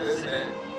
둘셋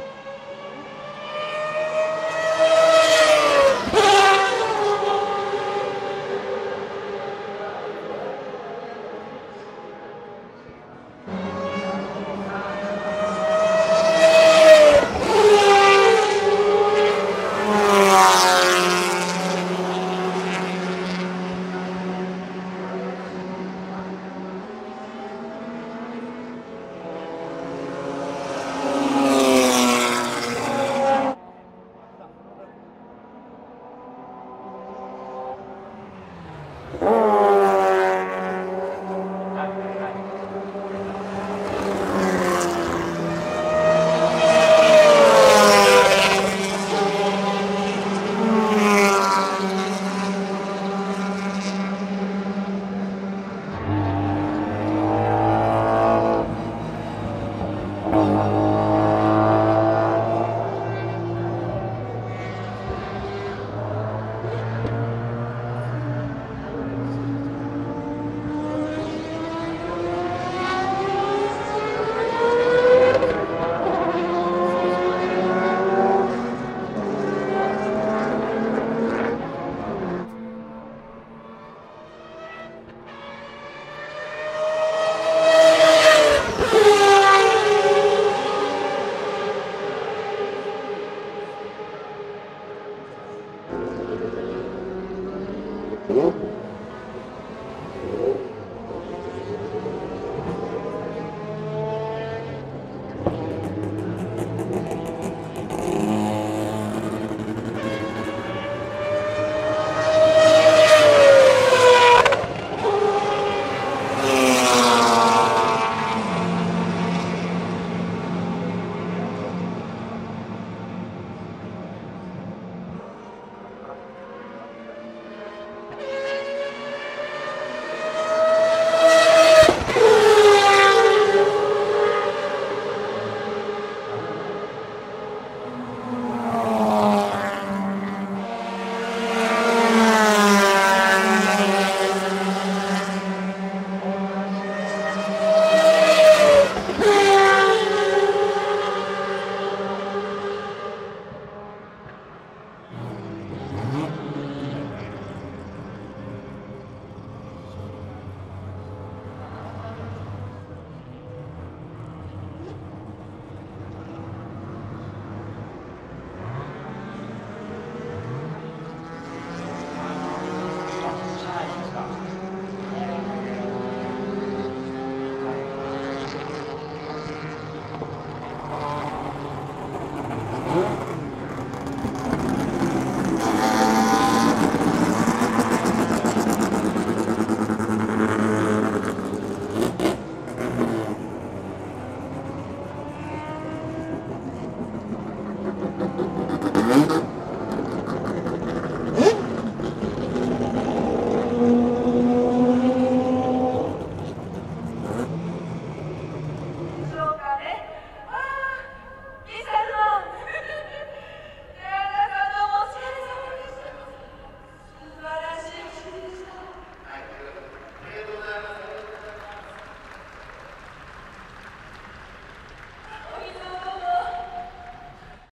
Oh. Yeah.